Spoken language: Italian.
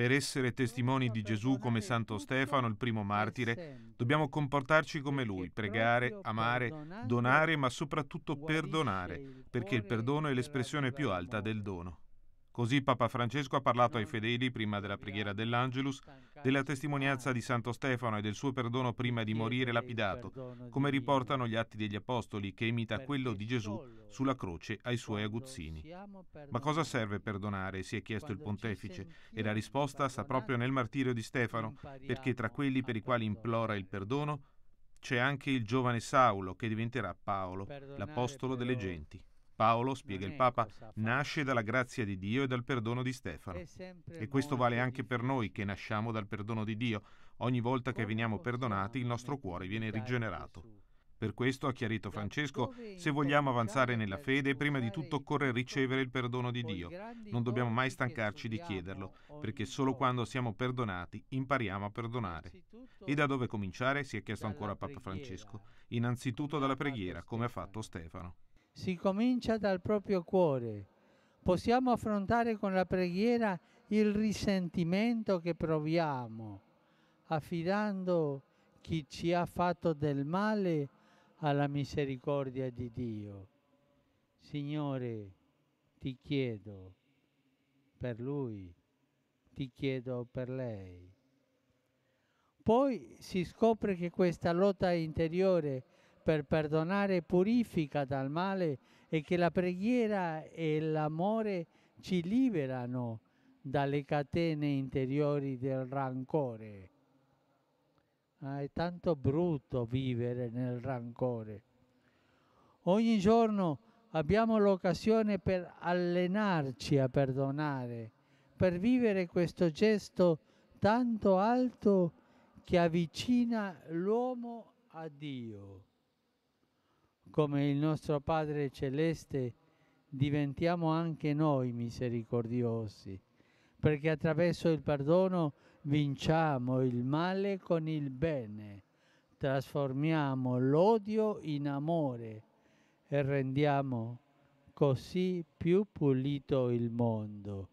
Per essere testimoni di Gesù come Santo Stefano, il primo martire, dobbiamo comportarci come lui, pregare, amare, donare, ma soprattutto perdonare, perché il perdono è l'espressione più alta del dono. Così Papa Francesco ha parlato ai fedeli prima della preghiera dell'Angelus della testimonianza di Santo Stefano e del suo perdono prima di morire lapidato, come riportano gli atti degli Apostoli, che imita quello di Gesù sulla croce ai suoi aguzzini. Ma cosa serve perdonare? si è chiesto il pontefice, e la risposta sta proprio nel martirio di Stefano, perché tra quelli per i quali implora il perdono c'è anche il giovane Saulo, che diventerà Paolo, l'apostolo delle genti. Paolo, spiega il Papa, nasce dalla grazia di Dio e dal perdono di Stefano. E questo vale anche per noi che nasciamo dal perdono di Dio. Ogni volta che veniamo perdonati il nostro cuore viene rigenerato. Per questo, ha chiarito Francesco, se vogliamo avanzare nella fede, prima di tutto occorre ricevere il perdono di Dio. Non dobbiamo mai stancarci di chiederlo, perché solo quando siamo perdonati impariamo a perdonare. E da dove cominciare? si è chiesto ancora Papa Francesco. Innanzitutto dalla preghiera, come ha fatto Stefano si comincia dal proprio cuore. Possiamo affrontare con la preghiera il risentimento che proviamo, affidando chi ci ha fatto del male alla misericordia di Dio. Signore, ti chiedo per lui, ti chiedo per lei. Poi si scopre che questa lotta interiore per perdonare purifica dal male e che la preghiera e l'amore ci liberano dalle catene interiori del rancore. Ah, è tanto brutto vivere nel rancore. Ogni giorno abbiamo l'occasione per allenarci a perdonare, per vivere questo gesto tanto alto che avvicina l'uomo a Dio come il nostro Padre Celeste, diventiamo anche noi misericordiosi, perché attraverso il perdono vinciamo il male con il bene, trasformiamo l'odio in amore e rendiamo così più pulito il mondo.